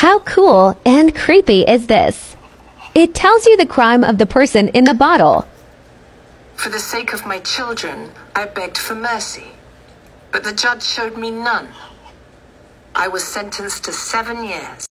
How cool and creepy is this? It tells you the crime of the person in the bottle. For the sake of my children, I begged for mercy. But the judge showed me none. I was sentenced to seven years.